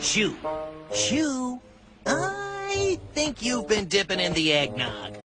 Shoo. Shoo. I think you've been dipping in the eggnog.